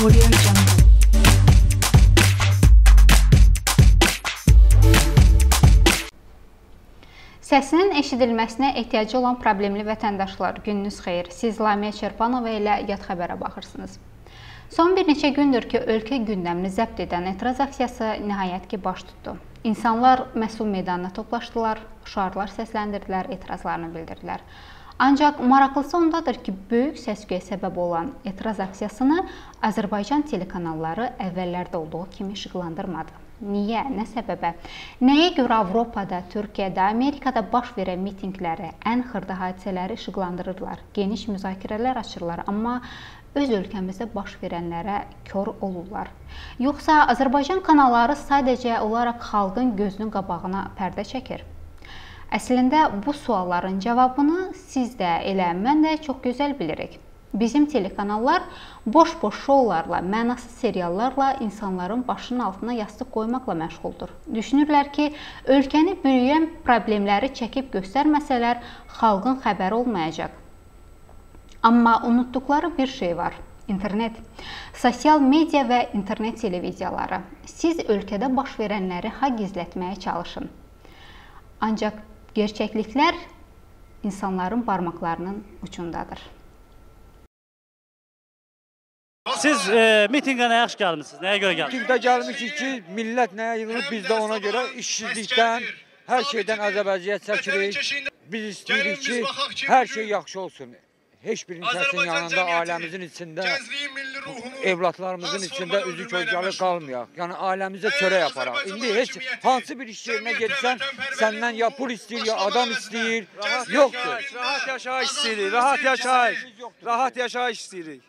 Səsinin eşidilməsinə ehtiyacı olan problemli vətəndaşlar, gününüz xeyir. Siz Lamiyə Çerpanova ilə Yad xəbərə baxırsınız. Son bir neçə gündür ki, ölkə gündəmini zəbt edən etiraz aksiyası nəhayət ki baş tutdu. İnsanlar məsul meydanına toplaşdılar, şüarlar səsləndirdilər, etirazlarını bildirdilər. Ancaq maraqlısı ondadır ki, böyük səs-küyə səbəb olan etiraz aksiyasını Azərbaycan telekanalları əvvəllərdə olduğu kimi işıqlandırmadı. Niyə? Nə səbəbə? Nəyə görə Avropada, Türkiyədə, Amerikada baş verən mitinqləri, ən xırda hadisələri işıqlandırırlar, geniş müzakirələr açırlar, amma öz ölkəmizdə baş verənlərə kör olurlar. Yoxsa Azərbaycan kanalları sadəcə olaraq xalqın gözünün qabağına pərdə çəkir? Əslində bu sualların cavabını siz də, elə mən də çox gözəl bilirik. Bizim telekanallar boş-boş şoularla, mənasız seriallarla insanların başının altına yastıq qoymaqla məşğuldur. Düşünürlər ki, ölkəni bürüyən problemləri çəkib göstərməsələr, xalqın xəbəri olmayacaq. Amma unutduqları bir şey var. İnternet, sosial media və internet televiziyaları. Siz ölkədə baş verənləri ha gizlətməyə çalışın. Ancaq gerçəkliklər insanların barmaqlarının ucundadır. Siz e, mitinqə nə yaxşı gəlmisiniz? Nəyə görə gəlmisiniz? Mitingdə gəlmişik ki, millət nəyə yığılıb biz də ona görə işsizlikdən, hər şeydən əzəbəziyyət çəkirik. Biz istəyirik ki, hər şey yaxşı olsun. Heç bir kəsin yanında ailəmizin içində, evlatlarımızın içində üzü kölgəli qalmayaq. Yəni ailəmizə çörək aparaq. İndi heç hansı bir iş yerinə getsən, səndən ya pul istəyir, ya adam istəyir. Yoxdur. Rahat yaşayış istəyirik, rahat yaşayış. Rahat yaşayış istəyirik.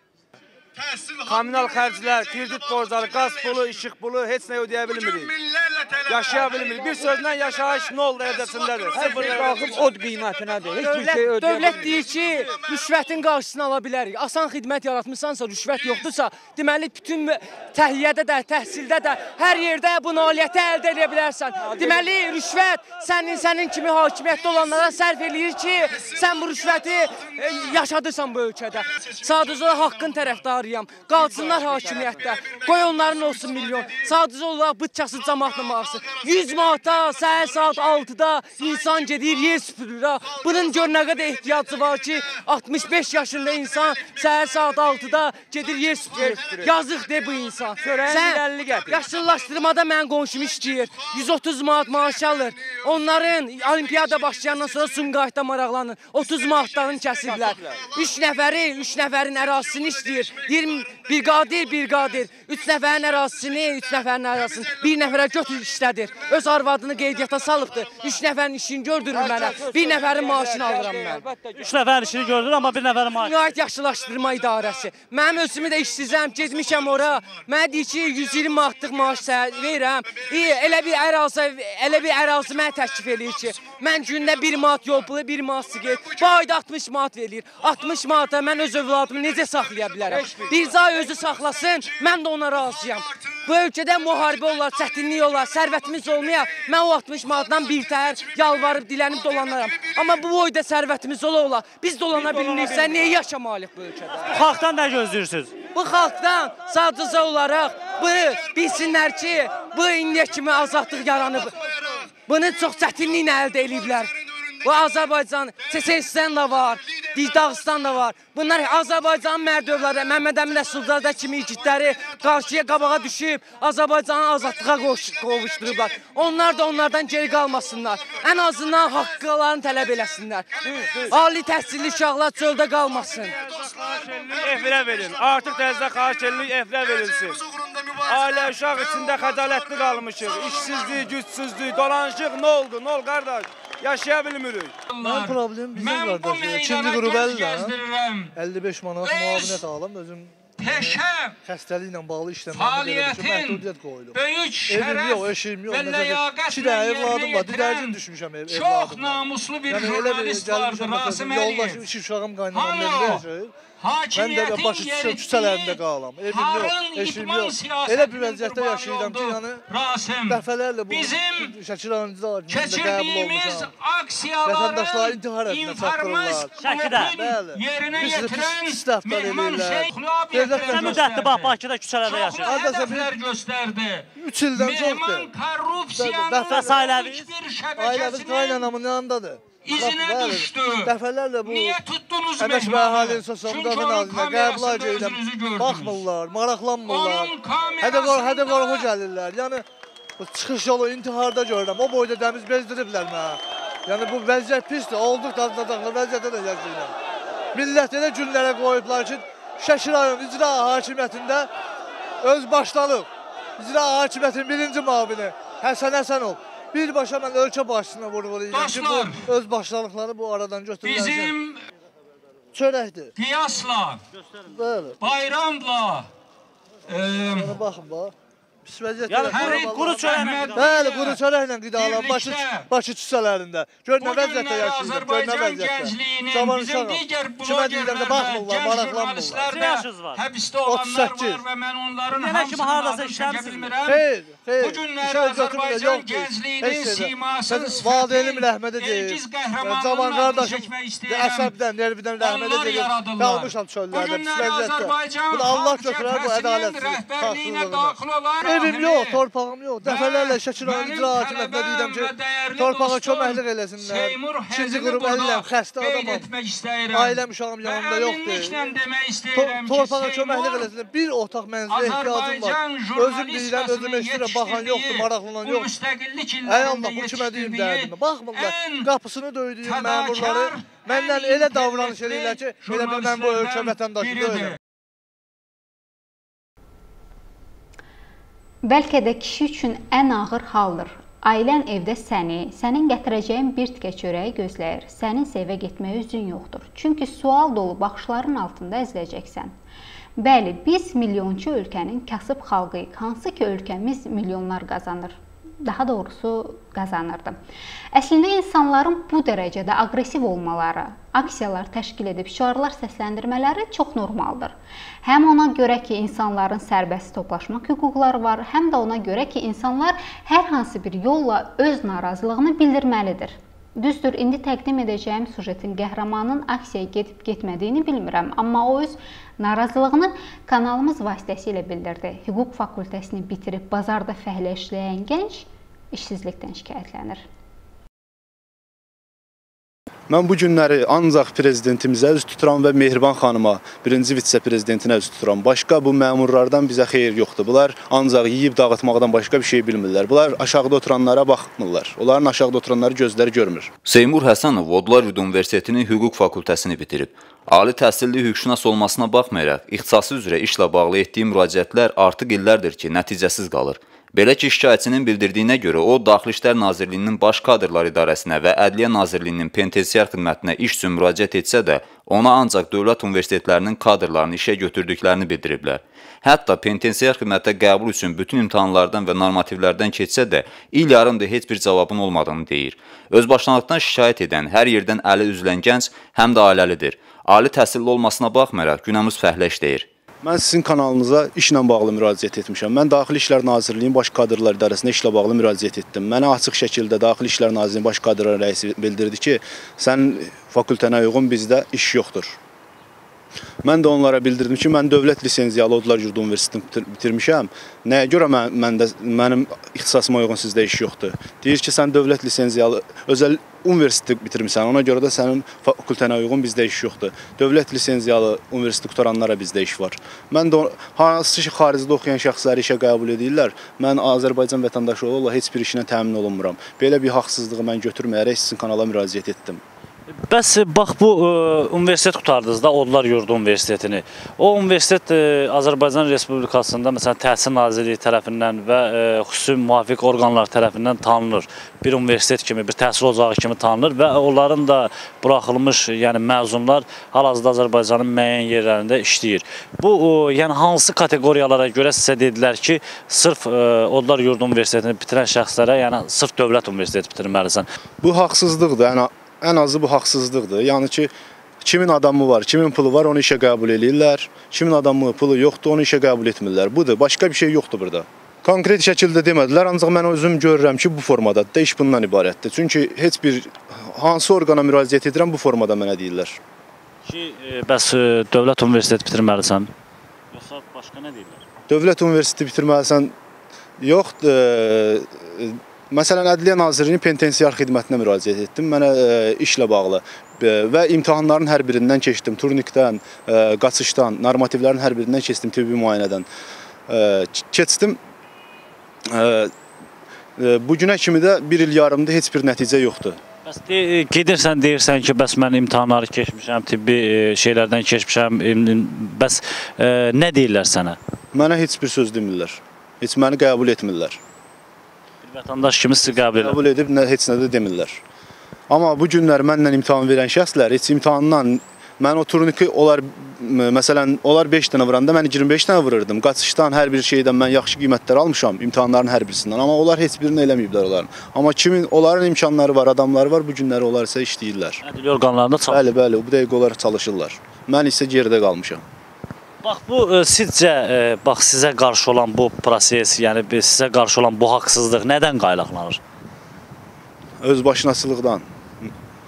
Kommunal xərclər, kredit borcları, qaz pulu, işıq pulu heç nə ödəyə bilmirik. Yaşaya bilmirik. Bir sözlə yaşayış nol dərəcəsindədir. Bir qalxıb od qiymətinədir. Heç bir şey ödəyə dövlət deyir ki, rüşvətin qarşısını ala bilərik. Asan xidmət yaratmısansa, rüşvət yoxdursa, deməli bütün təhiyyədə də, təhsildə də, hər yerdə bu nailiyyəti əldə edə bilərsən. Deməli, rüşvət sənin sənin kimi hakimiyyətdə olanlara sərf eləyir ki, sən bu rüşvəti e, yaşadırsan bu ölkədə. Sadəcə haqqın tərəfdarıyam. Qalsınlar hakimiyyətdə. Qoy onların olsun milyon. Sadəcə olaraq bıçaqsız cəmaat namazı. 100 manata səhər saat 6-da insan gedir, yer süpürür. Bunun gör nə qədər ehtiyacı var ki, 65 yaşında insan səhər saat 6-da gedir, yer süpürür. Yazıq de bu insan. Çörəyin 50 qəpik. Yaşıllaşdırmada mənim qonşum işləyir. 130 manat maaş alır. Onların olimpiyada başlayandan sonra Sumqayıtda maraqlanır. 30 manatlarını kəsirlər. 3 nəfəri, 3 nəfərin ərazisini işləyir. 20 bir qadir, bir qadir. 3 nəfərin ərazisini, 3 nəfərin ərazisini bir nəfərə götür işlədir. Öz arvadını qeydiyyata salıbdır. 3 nəfərin işini gördürür mənə. Bir nəfərin maaşını alıram mən. Əlbəttə ki, 3 nəfər işini gördür, amma bir nəfər maaş. Cinayət Yaxşılaşdırma İdarəsi. Mənim özümü də işsizəm, getmişəm ora. Mənə deyir ki, 120 manatlıq maaş verirəm. İyi, elə bir ərazi, elə bir ərazi mənə təklif eləyir ki, mən gündə 1 manat yol pulu, 1 manat siqaret. Bu ayda 60 manat verir. 60 manata mən öz övladımı necə saxlaya bilərəm? Bir ay özü saxlasın, mən də ona razıyam. Bu ölkədə müharibə olar, çətinlik olar, sərvətimiz olmaya, mən o 60 manatdan bir təhər yalvarıb, dilənib dolanaram. Amma bu boyda sərvətimiz ola ola, biz dolana bilmiriksə, niyə yaşamalıyıq bu ölkədə? Xalqdan nə gözləyirsiniz? Bu xalqdan sadəcə olaraq bunu bilsinlər ki, bu indiyə kimi azadlıq yaranıb. Bunu çox çətinliklə əldə ediblər. Bu Azərbaycan, Çeçenistan da var, Dağıstan da var. Bunlar Azərbaycanın mərdövləri, Məmməd Əmin Rəsulzadə kimi igidləri qarşıya qabağa düşüb Azərbaycanı azadlığa qovuşdurublar. Onlar da onlardan geri qalmasınlar. Ən azından haqqlarını tələb eləsinlər. Ali təhsilli uşaqlar çöldə qalmasın. efirə verin. Artıq təzədən xahiş edirik, efirə verilsin. Ailə uşaq içində xəcalətli qalmışıq. İşsizlik, gücsüzlük, dolanışıq nə oldu? Nə oldu qardaş? Yaşaya bilmirik. Mənim problem bizim Mən bu qardaş. meydana İkinci qrup gəzdirirəm. 55 manat müavinət alıram. Özüm Peşə, xəstəliklə bağlı fəaliyyətin məhdudiyyət qoyulub. böyük Evim yox, şərəf eşiyim yox. Məsələn, ləyaqətlə iki yerinə evladım var. Yetirən düşmüşəm ev, Çox evladım. namuslu bir jurnalist vardı Rasim Əliyev. iki uşağım qaynanam Hanı evdə o? Yaşayır. Mən də Hakimiyyətin başı küçə küçələrində qalam. Evim yox, eşim yox. Elə bir vəziyyətdə yaşayıram ki, yəni Rasim, dəfələrlə bu Bizim Şəkil Anıcı da qəbul keçirdiyimiz çatdırırlar. Şəkidə. hüququnu yerinə yetirən Mehman dövlət Nə müddətdir bax Bakıda küçələrdə yaşayır? Hədəflər göstərdi. 3 ildən Mehman çoxdur. korrupsiyanın ailəviz? hiçbir Ailəmiz şəbəkəsinin qaynanamın yanındadır. İzinə düşdü. Dəfələrlə bu Niyə tutdunuz Əmək və? Əhalinin Sosial Müdafiə Nazirliyinə kamerasında qəbul edirəm. özünüzü gördünüz. Baxmırlar, maraqlanmırlar. Hədə qor, hədə kamerasında qorxu gəlirlər. Yəni bu çıxış yolu intiharda görürəm. O boyda dəmiz bezdiriblər mənə. Yəni bu vəziyyət pisdir. Olduqca dadaqlı vəziyyətdə də yaşayıram. Millət elə günlərə qoyublar ki, Şəki rayon icra hakimiyyətində öz başlanıb. İcra hakimiyyətinin birinci müavini Həsən Həsənov birbaşa mən ölkə başçısına vurğulayıram ki, bu öz başlanıqları bu aradan götürüləcək. bizim Çörəkdir. qiyasla, Bəli. bayramla, Buna baxın bax. Pis vəziyyətdə. Yəni yaşayıram quru, çörəklə Bəli, quru çörəklə qidalan Bakı. Bakı küçələrində. Gör nə Bu vəziyyətdə yaşayırıq, gör nə vəziyyətdə. Cavan bizim digər Kimə deyirəm blogerlər də və baxmırlar, maraqlanmırlar. həbsdə olanlar 38. var və mən onların hamısının hardasa. Xeyr, xeyr. Bu günləri Azərbaycan gəncliyinin Heç şeydə. siması, Mən sifəti, Valideynim rəhmətə deyir. Cavan qardaşım əsəbdən, nervidən rəhmətə deyir. Qalmışam çöllərdə, pis günləri vəziyyətdə. Azərbaycan Bunu Allah götürər bu ədalətsizlik. Evim yox, torpağım yox. Dəfələrlə rayon mənim icra hakimiyyətinə tələbəm deyirəm ki, torpağa köməklik eləsinlər. İkinci qrup əliləm, xəstə adamam. Ailəm uşağım yanımda yoxdur. əminliklə demək To- istəyirəm ki, torpağa köməklik eləsinlər. Bir otaq mənzilə ehtiyacım var. Özüm deyirəm, özüm eşidirəm, baxan yoxdur, maraqlanan bu yoxdur. müstəqillik illərində bu kimə deyim dərdimi? Baxmırlar, qapısını döydüyüm məmurları məndən ən elə davranış eləyirlər ki, elə bil mən bu ölkə vətəndaşı deyiləm. Bəlkə də kişi üçün ən ağır haldır. Ailən evdə səni, sənin gətirəcəyin bir tikə çörəyi gözləyir. Sənin evə getməyə üzün yoxdur. Çünki sual dolu baxışların altında əziləcəksən. Bəli, biz milyonçu ölkənin kasıb xalqıyıq. Hansı ki ölkəmiz milyonlar qazanır. Daha doğrusu qazanırdı. Əslində insanların bu dərəcədə aqressiv olmaları, aksiyalar təşkil edib şüarlar səsləndirmələri çox normaldır. Həm ona görə ki, insanların sərbəst toplaşmaq hüquqları var, həm də ona görə ki, insanlar hər hansı bir yolla öz narazılığını bildirməlidir. Düzdür, indi təqdim edəcəyim sujetin qəhrəmanın aksiyaya gedib getmədiyini bilmirəm, amma o öz narazılığını kanalımız vasitəsilə bildirdi. Hüquq fakültəsini bitirib bazarda fəhlə işləyən gənc işsizlikdən şikayətlənir. Mən bu günləri ancaq prezidentimizə üz tuturam və Mehriban xanıma, birinci vitse-prezidentinə üz tuturam. Başqa bu məmurlardan bizə xeyir yoxdur. Bunlar ancaq yeyib dağıtmaqdan başqa bir şey bilmirlər. Bunlar aşağıda oturanlara baxmırlar. Onların aşağıda oturanları gözləri görmür. Seymur Həsənov Odlar Universitetinin hüquq fakültəsini bitirib. Ali təhsilli hüquqşünas olmasına baxmayaraq, ixtisası üzrə işlə bağlı etdiyi müraciətlər artıq illərdir ki, nəticəsiz qalır. Belə ki, şikayətçinin bildirdiyinə görə o, Daxili İşlər Nazirliyinin Baş Kadrlar İdarəsinə və Ədliyyə Nazirliyinin penitensiar xidmətinə iş üçün müraciət etsə də, ona ancaq dövlət universitetlərinin kadrlarını işə götürdüklərini bildiriblər. Hətta penitensiar xidmətə qəbul üçün bütün imtahanlardan və normativlərdən keçsə də, il yarımdır heç bir cavabın olmadığını deyir. Özbaşınalıqdan şikayət edən, hər yerdən əli üzlən gənc həm də ailəlidir. Ali təhsilli olmasına baxmayaraq günəmiz fəhlə işləyir. Mən sizin kanalınıza işlə bağlı müraciət etmişəm. Mən Daxili İşlər Nazirliyinin Baş Kadrlar İdarəsinə işlə bağlı müraciət etdim. Mənə açıq şəkildə Daxili İşlər Nazirliyinin Baş Kadrlar rəisi bildirdi ki, sənin fakültənə uyğun bizdə iş yoxdur. Mən də onlara bildirdim ki, mən dövlət lisenziyalı Odlar Yurdu Universitetini bitir bitirmişəm. Nəyə görə mən məndə mənim ixtisasıma uyğun sizdə iş yoxdur? Deyir ki, sən dövlət lisenziyalı özəl universiteti bitirmisən. Ona görə də sənin fakültənə uyğun bizdə iş yoxdur. Dövlət lisenziyalı universiteti qutaranlara bizdə iş var. Mən də hansı ki, xaricdə oxuyan şəxsləri işə qəbul edirlər. Mən Azərbaycan vətəndaşı olaraq heç bir işinə təmin olunmuram. Belə bir haqsızlığı mən götürməyərək sizin kanala müraciət etdim. Bəs bax bu ə, universitet qutardınız da Odlar Yurdu Universitetini. O universitet ə, Azərbaycan Respublikasında məsələn Təhsil Nazirliyi tərəfindən və ə, xüsusi müvafiq orqanlar tərəfindən tanınır. Bir universitet kimi, bir təhsil ocağı kimi tanınır və onların da buraxılmış, yəni məzunlar hal-hazırda Azərbaycanın müəyyən yerlərində işləyir. Bu ə, yəni hansı kateqoriyalara görə sizə dedilər ki, sırf ə, Odlar Yurdu Universitetini bitirən şəxslərə, yəni sırf dövlət universiteti bitirməlisən. Bu haqsızlıqdır. Yəni ən azı bu haqsızlıqdır. Yəni ki, kimin adamı var, kimin pulu var, onu işə qəbul eləyirlər. Kimin adamı, pulu yoxdur, onu işə qəbul etmirlər. Budur, başqa bir şey yoxdur burada. Konkret şəkildə demədilər, ancaq mən özüm görürəm ki, bu formadadır da iş bundan ibarətdir. Çünki heç bir hansı orqana müraciət edirəm, bu formada mənə deyirlər. Ki, e, bəs e, dövlət universiteti bitirməlisən? Yoxsa başqa nə deyirlər? Dövlət universiteti bitirməlisən yox, e, məsələn Ədliyyə Nazirliyinin penitensiar xidmətinə müraciət etdim. Mənə e, işlə bağlı e, və imtahanların hər birindən keçdim. Turnikdən, e, qaçışdan, normativlərin hər birindən keçdim tibbi müayinədən. E, keçdim. Bu günə kimi də 1 il yarımda heç bir nəticə yoxdur. Bəs de, gedirsən deyirsən ki, bəs mən imtahanları keçmişəm, tibbi şeylərdən keçmişəm. Bəs nə deyirlər sənə? Mənə heç bir söz demirlər. Heç məni qəbul etmirlər. Vətəndaş kimi sizi qəbul edir. Qəbul edib nə, heç nə də demirlər. Amma bu günlər mənlə imtahan verən şəxslər heç imtahandan mən o turniki onlar məsələn onlar 5 dənə vuranda mən 25 dənə vururdum. Qaçışdan hər bir şeydən mən yaxşı qiymətlər almışam imtahanların hər birisindən. Amma onlar heç birini eləməyiblər onların. Amma kimin onların imkanları var, adamları var, bu günləri onlar isə işləyirlər. Ədliyyə orqanlarında çalışır. Bəli, bəli, bu dəqiqə onlar çalışırlar. Mən isə geridə qalmışam. Bax bu e, sizcə e, bax sizə qarşı olan bu proses, yəni sizə qarşı olan bu haqsızlıq nədən qaynaqlanır? Özbaşınaçılıqdan.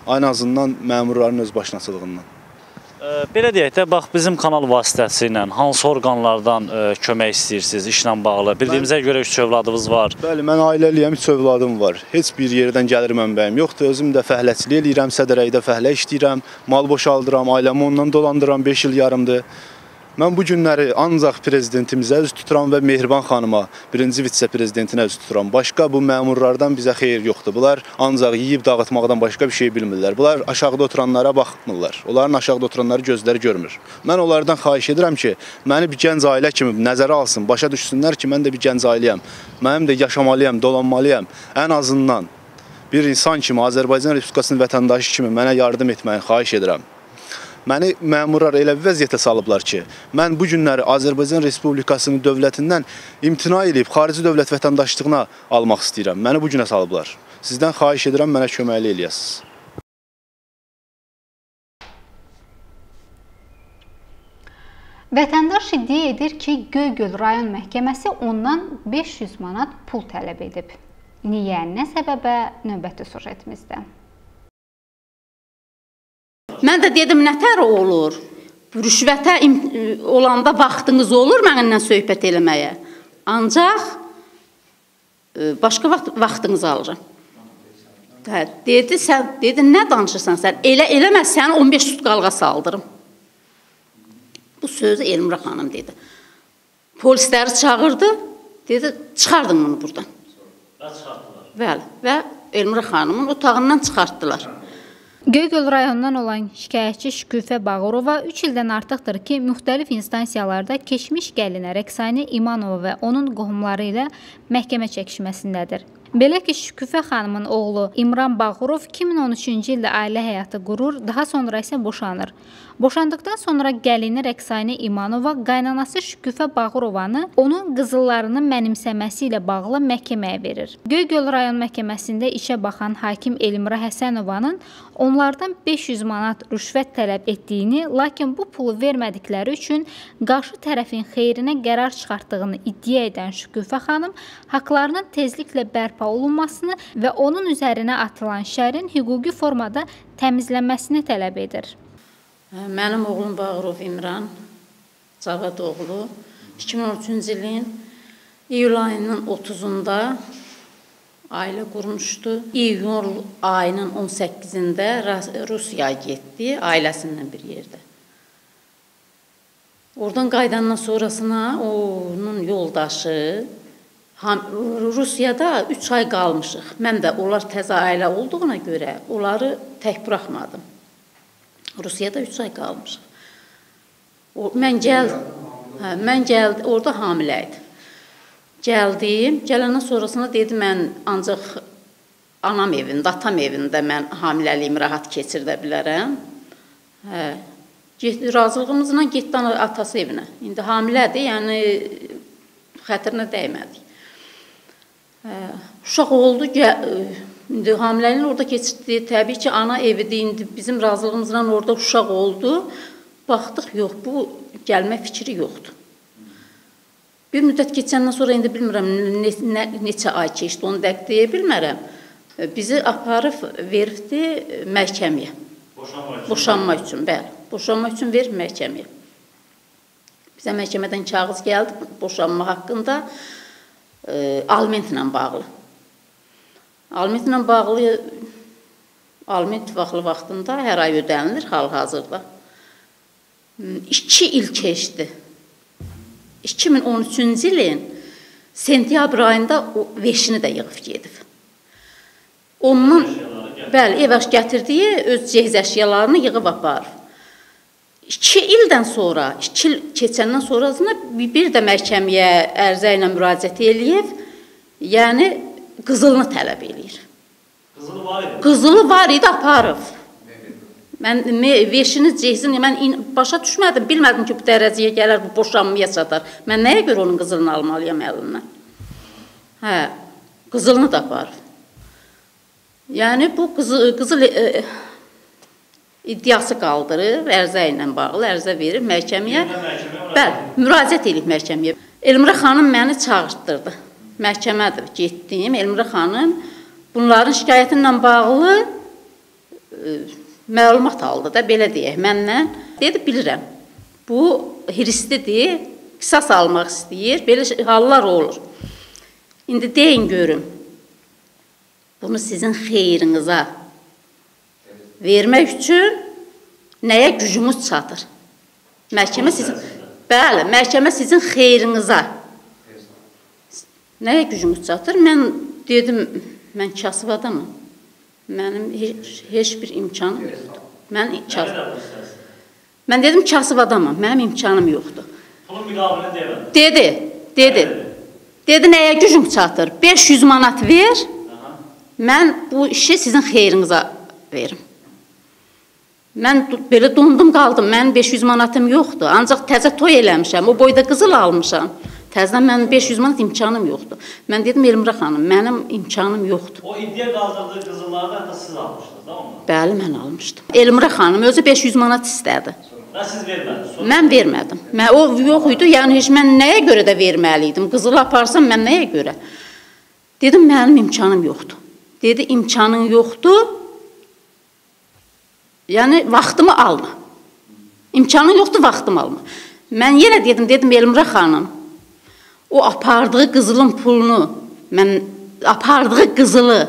Ən azından məmurların özbaşınaçılığından. E, Belə deyək də, bax bizim kanal vasitəsilə hansı orqanlardan e, kömək istəyirsiniz işlə bağlı? Bildiyimizə görə üç övladınız var. Bəli, mən ailəliyəm, 3 övladım var. Heç bir yerdən gəlir mənbəyim yoxdur. Özüm də fəhləçilik eləyirəm, Sədərəkdə fəhlə işləyirəm, mal boşaldıram, ailəmi ondan dolandıram 5 il yarımdır. Mən bu günləri ancaq prezidentimizə üz tuturam və Mehriban xanıma, birinci vitse-prezidentinə üz tuturam. Başqa bu məmurlardan bizə xeyir yoxdur. Bunlar ancaq yeyib dağıtmaqdan başqa bir şey bilmirlər. Bunlar aşağıda oturanlara baxmırlar. Onların aşağıda oturanları gözləri görmür. Mən onlardan xahiş edirəm ki, məni bir gənc ailə kimi nəzərə alsın, başa düşsünlər ki, mən də bir gənc ailəyəm. Mənim də yaşamalıyam, dolanmalıyam. Ən azından bir insan kimi, Azərbaycan Respublikasının vətəndaşı kimi mənə yardım etməyi xahiş edirəm. Məni məmurlar elə bir vəziyyətə salıblar ki, mən bu günləri Azərbaycan Respublikasının dövlətindən imtina edib xarici dövlət vətəndaşlığına almaq istəyirəm. Məni bu günə salıblar. Sizdən xahiş edirəm mənə köməkli eləyəsiniz. Vətəndaş iddia edir ki, Göygöl rayon məhkəməsi ondan 500 manat pul tələb edib. Niyə, nə səbəbə növbəti sujetimizdə? Mən də dedim, nətər olur? Rüşvətə olanda vaxtınız olur mənimlə söhbət eləməyə. Ancaq e, başqa vaxt vaxtınızı alıram. Hə, dedi sən dedi nə danışırsan sən? Elə eləməz səni 15 sutkalığa saldırım. Bu sözü Elmira xanım dedi. Polisləri çağırdı. Dedi, çıxardın bunu burdan. Və çıxartdılar. Bəli, və Elmira xanımın otağından çıxartdılar. Göygöl rayonundan olan şikayətçi Şüküfə Bağırova 3 ildən artıqdır ki, müxtəlif instansiyalarda keçmiş gəlinə Rəqsani İmanova və onun qohumları ilə məhkəmə çəkişməsindədir. Belə ki, Şüküfə xanımın oğlu İmran Bağırov 2013-cü ildə ailə həyatı qurur, daha sonra isə boşanır. Boşandıqdan sonra gəlini Rəqsani İmanova qaynanası Şüküfə Bağırovanı onun qızıllarının mənimsəməsi ilə bağlı məhkəməyə verir. Göygöl rayon məhkəməsində işə baxan hakim Elmira Həsənovanın onlardan 500 manat rüşvət tələb etdiyini, lakin bu pulu vermədikləri üçün qarşı tərəfin xeyrinə qərar çıxartdığını iddia edən Şüküfə xanım haqlarının tezliklə bərpa olunmasını və onun üzərinə atılan şərin hüquqi formada təmizlənməsini tələb edir. Hə, Mənim oğlum Bağırov İmran Cavad oğlu 2013-cü ilin iyul ayının 30-unda ailə qurmuşdu. İyul ayının 18-də Ras- Rusiyaya getdi ailəsindən bir yerdə. Oradan qayıdandan sonrasına onun yoldaşı Rusiyada 3 ay qalmışıq. Mən də onlar təzə ailə olduğuna görə onları tək buraxmadım. Rusiyada 3 ay qalmışıq. O, mən gəl hə, mən gəldi, orada hamilə idi. Gəldim, gələndən sonrasında dedi mən ancaq anam evində, atam evində mən hamiləliyimi rahat keçirdə bilərəm. Hə. Getdi razılığımızla getdi atası evinə. İndi hamilədir, yəni xətrinə dəymədik. Hə, uşaq oldu, indi hamiləliyini orada keçirdi. Təbii ki, ana evidir. İndi bizim razılığımızla orada uşaq oldu. Baxdıq, yox, bu gəlmə fikri yoxdur. Bir müddət keçəndən sonra indi bilmirəm ne, ne, neçə ay keçdi, onu dəqiq deyə bilmərəm. Bizi aparıb verdi məhkəməyə. Boşanma üçün. Boşanma üçün, bəli. Boşanma üçün verib məhkəməyə. Bizə məhkəmədən kağız gəldi boşanma haqqında e, alimentlə bağlı. Alimentlə bağlı aliment vaxtlı vaxtında hər ay ödənilir hal-hazırda. 2 il keçdi. 2013-cü ilin sentyabr ayında o veşini də yığıb gedib. Ondan bəli, ev əş gətirdiyi öz cehiz əşyalarını yığıb aparıb. 2 ildən sonra, 2 il keçəndən sonrasında bir də məhkəməyə ərizə ilə müraciət eləyib, yəni qızılını tələb eləyir. Qızılı var idi. Qızılı var idi, aparıb. Mən veşini, cehizini mən in, başa düşmədim, bilmədim ki, bu dərəcəyə gələr, bu boşanmaya çatar. Mən nəyə görə onun qızılını almalıyam əlindən? Hə, qızılını da aparıb. Yəni bu qızıl, qızıl e, iddiası qaldırır, ərizə ilə bağlı ərizə verir məhkəməyə. Bəli, müraciət edib məhkəməyə. Elmira xanım məni çağırtdırdı. Məhkəmədir, getdim. Elmira xanım bunların şikayəti ilə bağlı e, məlumat aldı da, belə deyək, məndən. Dedi, bilirəm. Bu hirislidir, qisas almaq istəyir, belə hallar olur. İndi deyin görüm. Bunu sizin xeyrinizə vermək üçün nəyə gücümüz çatır? Məhkəmə sizin Bəli, məhkəmə sizin xeyrinizə. Nəyə gücümüz çatır? Mən dedim, mən kasıb adamam. Mənim heç, heç bir imkanım yoxdur. Mən kasıb. Mən dedim kasıb adamam. Mənim imkanım yoxdur. Pulun müqabilini demədi. Dedi, dedi. Dedi nəyə gücüm çatır? 500 manat ver. Mən bu işi sizin xeyrinizə verim. Mən belə dondum qaldım. Mənim 500 manatım yoxdur. Ancaq təzə toy eləmişəm. O boyda qızıl almışam. Təzədən mənim 500 manat imkanım yoxdur. Mən dedim Elmira xanım, mənim imkanım yoxdur. O iddia qaldırdığı qızılları da hətta siz almışdınız, da ondan? Bəli, mən almışdım. Elmira xanım özü 500 manat istədi. Və siz vermədiniz. Mən vermədim. Mən o yox idi. Yəni heç mən nəyə görə də verməli idim? Qızılı aparsam mən nəyə görə? Dedim mənim imkanım yoxdur. Dedi imkanın yoxdur. Yəni vaxtımı alma. İmkanın yoxdur, vaxtımı alma. Mən yenə dedim, dedim Elmira xanım, o apardığı qızılın pulunu, mən apardığı qızılı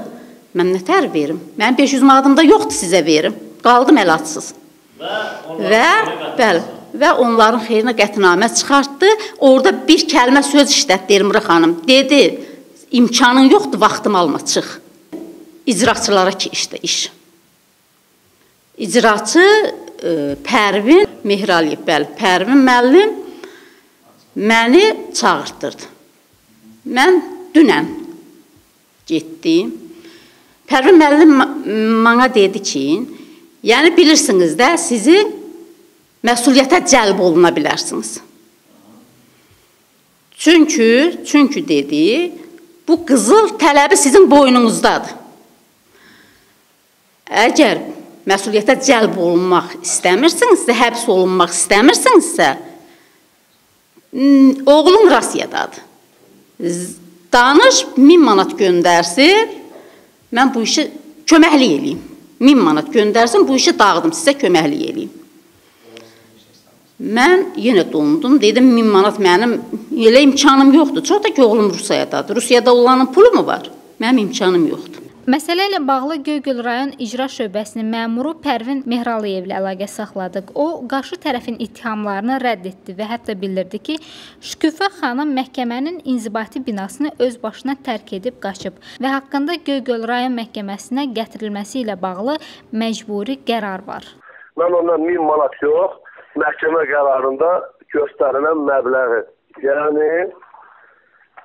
mən nətər verim? Mənim 500 manatım da yoxdur sizə verim. Qaldım əlacsız. Və bəli, və onların xeyrinə qətnamə çıxartdı. Orada bir kəlmə söz işlətdi Elmira xanım. Dedi, imkanın yoxdur, vaxtımı alma, çıx. İcraçılara keçdi iş. İcraçı e, Pərvin Mehraliyev, bəli, Pərvin müəllim məni çağırtdırdı. Mən dünən getdim. Pərvin müəllim mənə dedi ki, yəni bilirsiniz də, sizi məsuliyyətə cəlb oluna bilərsiniz. Çünki, çünki dedi, bu qızıl tələbi sizin boynunuzdadır. Əgər məsuliyyətə cəlb olunmaq istəmirsinizsə, həbs olunmaq istəmirsinizsə, oğlum Rusiyadadır. Danış 1000 manat göndərsin, mən bu işi köməklik eləyim. 1000 manat göndərsin, bu işi dağıdım, sizə köməklik eləyim. Mən yenə dondum, dedim 1000 manat mənim elə imkanım yoxdur. Çox da ki, oğlum Rusiyadadır. Rusiyada olanın pulu mu var? Mənim imkanım yoxdur. Məsələ ilə bağlı Göygöl rayon icra şöbəsinin məmuru Pərvin Mehraliyev ilə əlaqə saxladıq. O, qarşı tərəfin ittihamlarını rədd etdi və hətta bildirdi ki, Şüküfə xanım məhkəmənin inzibati binasını öz başına tərk edib qaçıb və haqqında Göygöl rayon məhkəməsinə gətirilməsi ilə bağlı məcburi qərar var. Mən ondan 1000 manat yox, məhkəmə qərarında göstərilən məbləği, yəni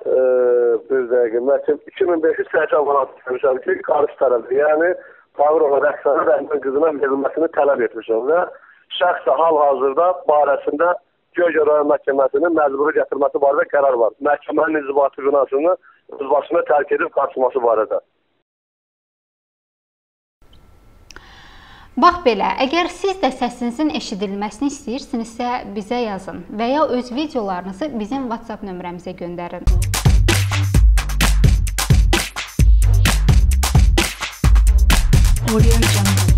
e, bir dəqiqə, məhkəm 2580 manat demişəm ki, qarşı tərəfə, yəni Bağırova Rəqsana rəhmən qızına verilməsini tələb etmişəm və şəxs hal-hazırda barəsində Göygöl rayon məhkəməsinin məcburi gətirməsi barədə qərar var. Məhkəmənin inzibati binasını özbaşına tərk edib qaçması barədə. Bax belə, əgər siz də səsinizin eşidilməsini istəyirsinizsə, bizə yazın və ya öz videolarınızı bizim WhatsApp nömrəmizə göndərin. Audio Jungle.